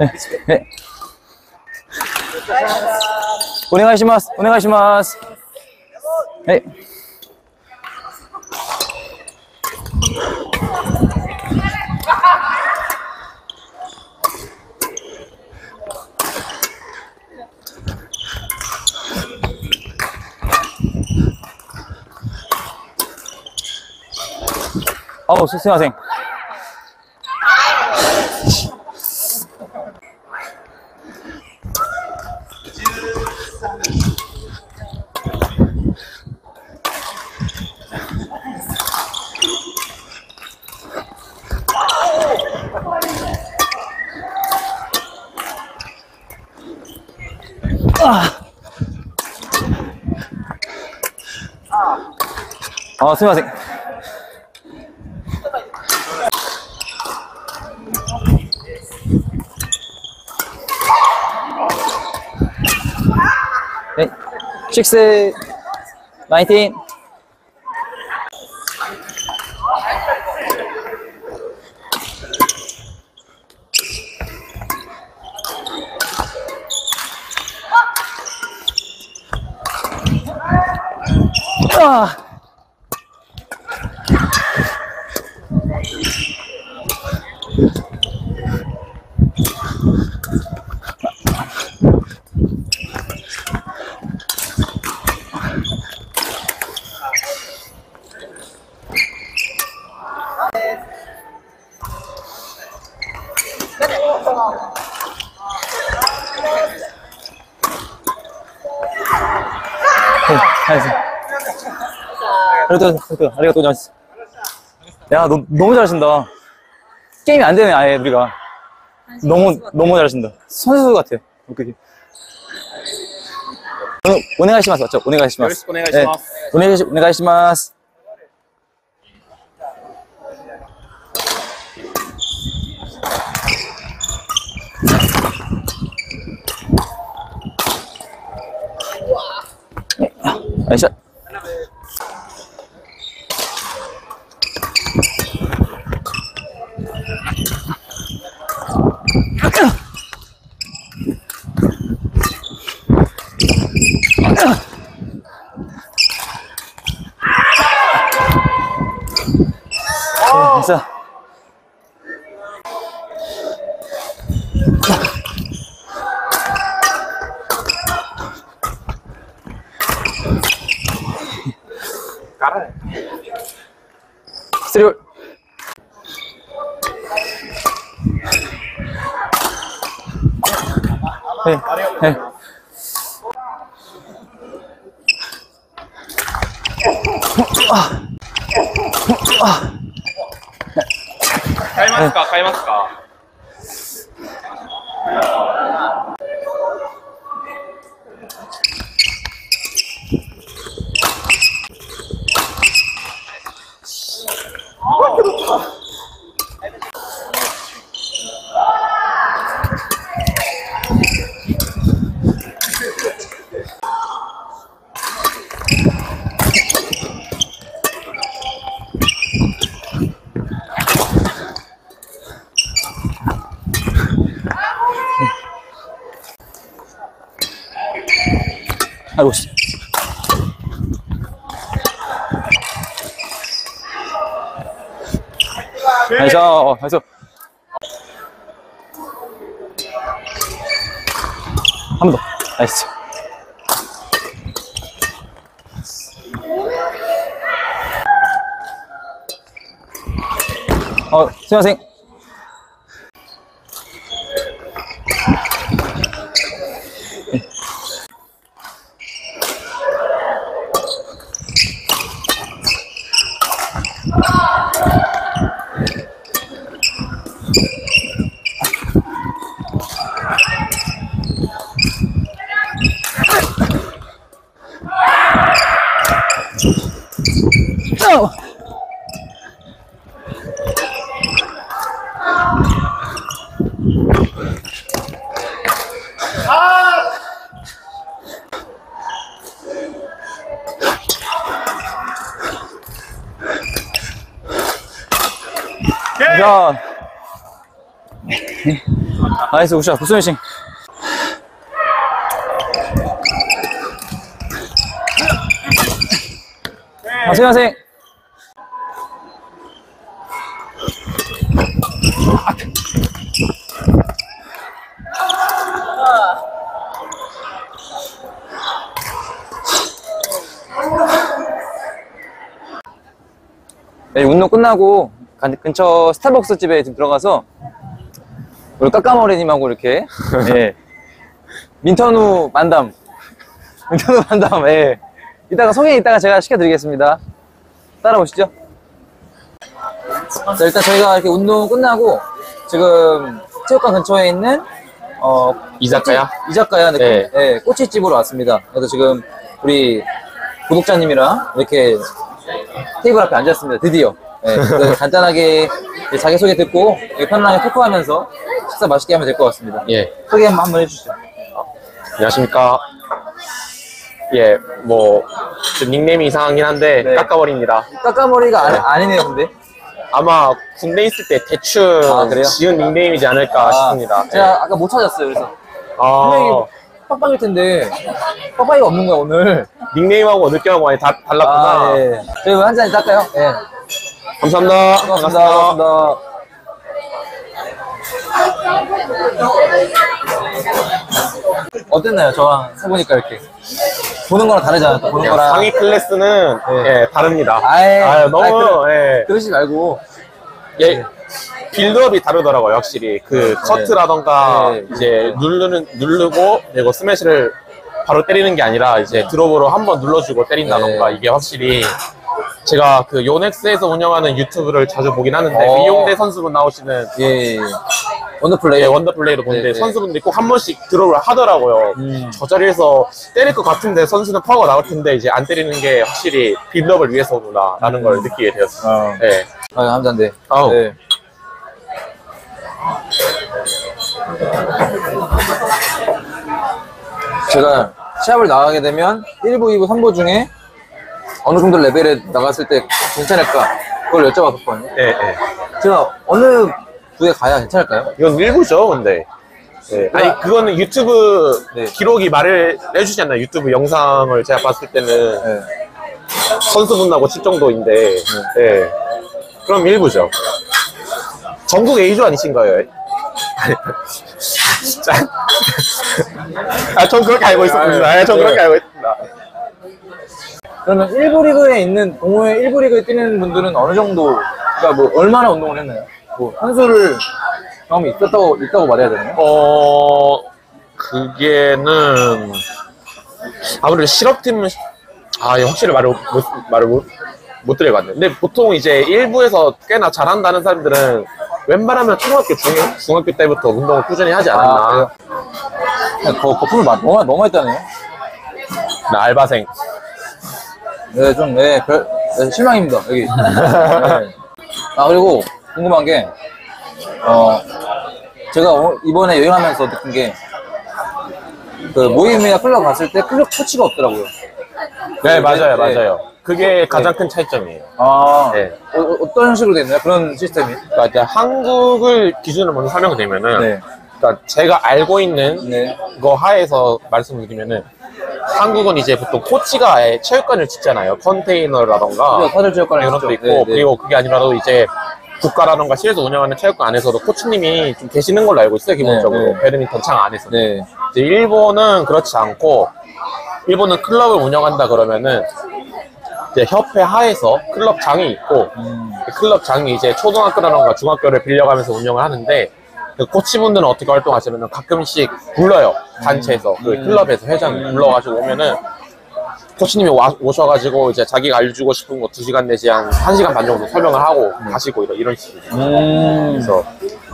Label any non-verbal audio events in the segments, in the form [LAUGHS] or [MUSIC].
네. 네. お願いします。お願いします。はい。あ、すすいません。あ、すみません。はい。シックス、ナインティーン。 ああ。は 그래도 아리가또 잘했어 야너 너무 잘하신다. 게임이 안 되네 아예 우리가. 너무 너무 잘하신다. 선수 같아 웃기게. 오네가시마스 맞죠? 오네가시마스. 오네가시마스. 네. 오네가시마스. 나이샷. 아, 나이스. 스리 買いますか買いますか？ 아이고 씨. 나이스. 아, 어, 나이스. 한번더. 나이스. 어 수영생 자. 나이스 우샷. 굿스매싱 안녕하세요. 네, 운동 끝나고 근처 스타벅스 집에 들어가서 우리 까까머리님하고 이렇게 [LAUGHS] 예. 민턴우 만담 민턴우 만담 예. 이따가 소개 이따가 제가 시켜드리겠습니다 따라오시죠 자, 일단 저희가 이렇게 운동 끝나고 지금 체육관 근처에 있는 어 이자카야? 꼬치- 이자카야 네. 예, 꼬치집으로 왔습니다 그래서 지금 우리 구독자님이랑 이렇게 테이블 앞에 앉았습니다. 드디어. 예, 그래서 간단하게 자기소개 듣고 편안하게 토크하면서 식사 맛있게 하면 될 것 같습니다. 예. 소개 한번, 해주시죠. 안녕하십니까. 예, 뭐, 좀 닉네임이 이상하긴 한데, 네. 까까버립니다. 까까머리가 아니, 아니네요, 근데. 아마 군대 있을 때 대충 아, 그래요? 지은 닉네임이지 않을까 아, 싶습니다. 제가 아까 못 찾았어요. 그래서 아, 분명히 빡빡일 텐데 빡빡이가 없는 거야 오늘. 닉네임하고 느낌하고 많이 다, 달랐구나. 아, 예. 저희 한잔 할까요? 예. 감사합니다. 반갑습니다. 반갑습니다. 어땠나요? 저랑 해보니까 이렇게 보는 거랑 다르잖아요. 또 보는 예, 거랑. 상위 클래스는 네. 예, 다릅니다. 아이, 아유, 너무. 예, 그러지 말고 예, 빌드업이 다르더라고요, 확실히. 그 커트라던가 네. 이제 누르는 누르고 그리고 스매시를 바로 때리는 게 아니라 이제 드롭으로 한번 눌러주고 때린다던가 네. 이게 확실히 제가 그 요넥스에서 운영하는 유튜브를 자주 보긴 하는데 어. 이용대 선수분 나오시는 예, 예. 원더플레이. 예, 원더플레이로 보는데 네, 네. 선수분들이 꼭 한 번씩 드롭을 하더라고요. 음. 저 자리에서 때릴 것 같은데 선수는 파워가 나올 텐데 이제 안 때리는 게 확실히 빌드업을 위해서구나라는 걸 느끼게 되었어요. 어. 네. 아, 감사한데. 아우. 네. 제가 시합을 나가게 되면 1부, 2부, 3부 중에 어느 정도 레벨에 나갔을 때 괜찮을까? 그걸 여쭤봤거든요. 네, 네. 제가 어느 부에 가야 괜찮을까요? 이건 일부죠, 근데. 네. 아니, 그거는 유튜브 네. 기록이 말을 해주지 않나요? 유튜브 영상을 제가 봤을 때는 네. 선수분하고 칠 정도인데, 네. 그럼 일부죠. 전국 A조 아니신가요? 진짜. [LAUGHS] 아, 전 그렇게 알고 있었습니다. 아, 전 그렇게 네. 알고 있습니다. 그러면 1부 리그에 있는 동호회 1부 리그에 뛰는 분들은 어느 정도, 그러니까 뭐 얼마나 운동을 했나요? 뭐 선수를 경험이 있었다고 있다고 말해야 되나요? 어, 그게는, 아무래도 실업팀은, 아, 이거 확실히 말을 못, 말을 못, 못 드려봤네. 근데 보통 이제 일부에서 꽤나 잘한다는 사람들은 웬만하면 초등학교, 중, 중학교 때부터 운동을 꾸준히 하지 않았나. 아, 거, 거품을 마- 너무, 너무 했다네요. 나 알바생. 네, 좀, 네, 별, 네, 실망입니다, 여기. 네. 아, 그리고 궁금한 게, 어, 제가 오- 이번에 여행하면서 느낀 게, 그 모임이나 클럽 갔을 때 클럽 코치가 없더라고요. 네, 맞아요, 네. 맞아요. 그게 가장 큰 차이점이에요. 아, 네. 어, 떤 식으로 됐나요? 그런 시스템이? 그러니까 이제 한국을 기준으로 먼저 설명드리면은, 네. 그러니까 제가 알고 있는 네. 거 하에서 말씀드리면은, 한국은 이제 보통 코치가 아예 체육관을 짓잖아요. 컨테이너라던가. 사절 체육관에 이런 것도 있고 그리고 그게 아니라도 이제 국가라던가 시에서 운영하는 체육관 안에서도 코치님이 좀 계시는 걸로 알고 있어요 기본적으로 네, 네. 배드민턴 창 안에서 네. 이제 일본은 그렇지 않고 일본은 클럽을 운영한다 그러면은 이제 협회 하에서 클럽장이 있고 음, 그 클럽장이 이제 초등학교라던가 중학교를 빌려가면서 운영을 하는데 그 코치분들은 어떻게 활동하시면은 가끔씩 불러요 단체에서 그 음. 클럽에서 회장이 불러가지고 오면은 코치님이 와, 오셔가지고 이제 자기가 알려주고 싶은 거 2시간 내지 한 1시간 반 정도 설명을 하고 가시고 이런, 이런. 음. 그래서,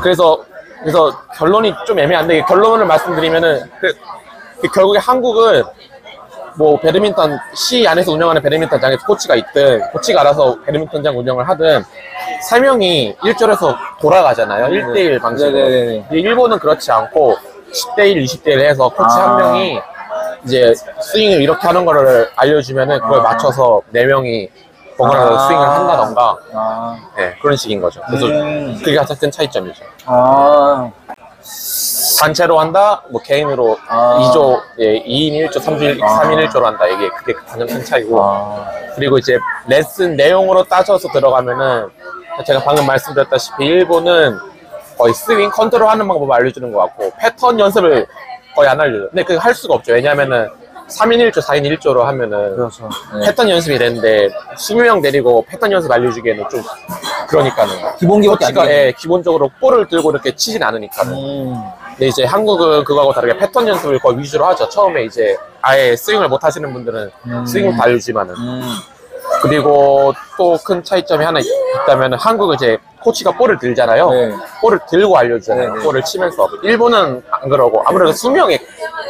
그래서, 그래서 결론이 좀 애매한데 결론을 말씀드리면은 그, 그 결국에 한국은 뭐 배드민턴 시 안에서 운영하는 배드민턴장에 코치가 있든 코치가 알아서 배드민턴장 운영을 하든 설명이 1절에서 돌아가잖아요. 1대1 방식으로. 네네네. 근데 일본은 그렇지 않고 10대1, 20대1 해서 코치 아. 한 명이 이제 스윙을 이렇게 하는 거를 알려주면은 그걸 아. 맞춰서 네 명이 번갈아 아. 스윙을 한다던가 아. 네, 그런 식인 거죠. 그래서 음. 그게 가장 큰 차이점이죠. 아. 단체로 한다, 뭐 개인으로 아. 2조, 예, 2인 1조, 3조, 3인 1조로 한다. 이게 그게 가장 큰 차이고. 아, 그리고 이제 레슨 내용으로 따져서 들어가면은 제가 방금 말씀드렸다시피 일본은 거의 스윙 컨트롤 하는 방법을 알려주는 것 같고 패턴 연습을 거의 안 알려줘요. 근데 그게 할 수가 없죠. 왜냐면은 3인 1조, 4인 1조로 하면은 그렇죠. 네. 패턴 연습이 되는데 20명 데리고 패턴 연습 알려주기에는 좀 그러니까는 기본기밖에 안 되겠네. 예, 기본적으로 볼을 들고 이렇게 치진 않으니까는 음. 근데 이제 한국은 그거하고 다르게 패턴 연습을 거의 위주로 하죠. 처음에 이제 아예 스윙을 못 하시는 분들은 음. 스윙을 다 알려주지만은 음. 그리고 또 큰 차이점이 하나 있다면 한국은 이제 코치가 볼을 들잖아요. 네. 볼을 들고 알려주잖아요. 네, 네. 볼을 치면서. 일본은 안 그러고 아무래도 수명에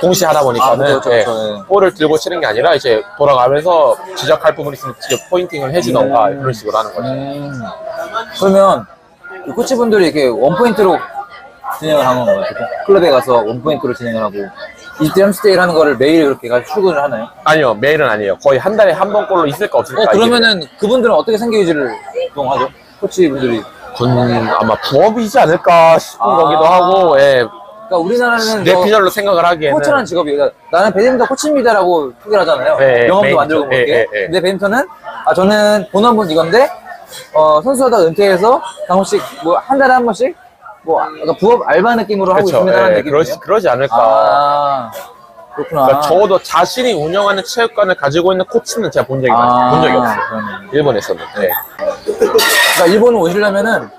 동시에 하다 보니까는 아, 그렇죠, 예, 그렇죠, 네. 볼을 들고 치는 게 아니라 이제 돌아가면서 지적할 부분이 있으면 직접 포인팅을 해주던가 음. 그런 식으로 하는 거죠. 음. 그러면 그 코치분들이 이렇게 원포인트로 진행을 하는? 보통 클럽에 가서 원포인트로 진행을 하고 20대 30대1 하는 거를 매일 그렇게 가서 출근을 하나요? 아니요, 매일은 아니에요. 거의 한 달에 한 번꼴로 있을까 없을까. 어, 그러면은 그분들은 어떻게 생계 유지를 보통 하죠? 코치분들이. 그건 아마 부업이지 않을까 싶은 아. 거기도 하고, 예. 그러니까 우리나라는 뇌 뭐 피셜로 생각을 하기에는. 코치라는 직업이 그러니까 나는 배드민턴 코치입니다라고 소개를 하잖아요. 네, 영업도 메인 만들고 쪽. 그렇게. 예, 예, 예. 근데 배드민턴은 아 저는 본업은 이건데 어, 선수하다 은퇴해서 한 번씩 뭐 한 달에 한 번씩 뭐 그러니까 부업 알바 느낌으로 하고 그렇죠. 있습니다라는 예. 그러지, 그러지 않을까. 아 그렇구나. 그러니까 적어도 자신이 운영하는 체육관을 가지고 있는 코치는 제가 본 적이 많아요. 본 적이 없어요. 그러네. 일본에서는. 네. 그러니까 일본에 오시려면은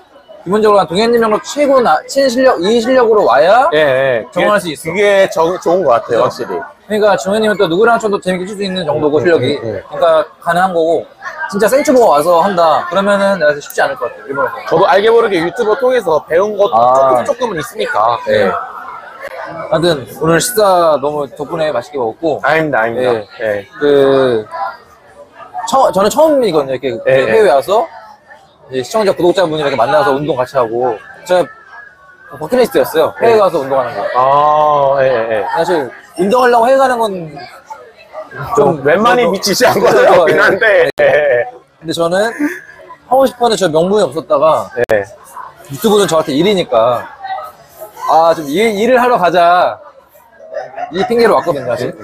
기본적으로 한 동현님명로 최고 나, 친 실력 이 실력으로 와야 예, 예. 정할 수 있어. 그게 정- 좋은 것 같아요, 확실히. 그러니까 정현님은 또 누구랑 쳐도 재밌게 칠 수 있는 정도고 실력이 음, 음. 그러니까 가능한 거고 진짜 생초보가 와서 한다 그러면은 내가 쉽지 않을 것 같아요 일본에서 저도 알게 모르게 유튜브 통해서 배운 것도 아. 조금 조금은 있으니까. 네. 네. 하여튼 오늘 식사 너무 덕분에 맛있게 먹었고 아닙니다, 아닙니다. 네. 네. 그 처, 저는 처음이거든요 이렇게 네, 네. 해외 와서 이제 시청자 구독자분이랑 만나서 운동 같이 하고 제가 버킷리스트였어요 해외 네. 가서 운동하는 거 아, 예, 예. 사실 운동하려고 해외 가는 건 좀 웬만히 저도- 미치지 그렇죠, 것은 없긴 예. 한데. 예. 근데 저는 하고 싶었는데 저 명분이 없었다가 네. 유튜브는 저한테 일이니까 아좀 일, 일을 하러 가자 이 핑계로 왔거든요 사실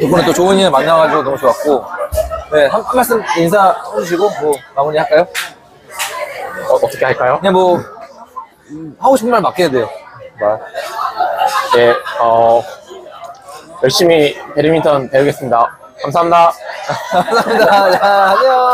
덕분에 또 좋은 일 만나가지고 너무 좋았고 네 한 한 말씀 인사 해주시고 뭐 마무리 할까요? 어, 어떻게 할까요? 그냥 뭐 음, 하고 싶은 말 맡겨야 돼요 뭐, 네, 어, 열심히 배드민턴 배우겠습니다. 감사합니다. [LAUGHS] 감사합니다 자, 안녕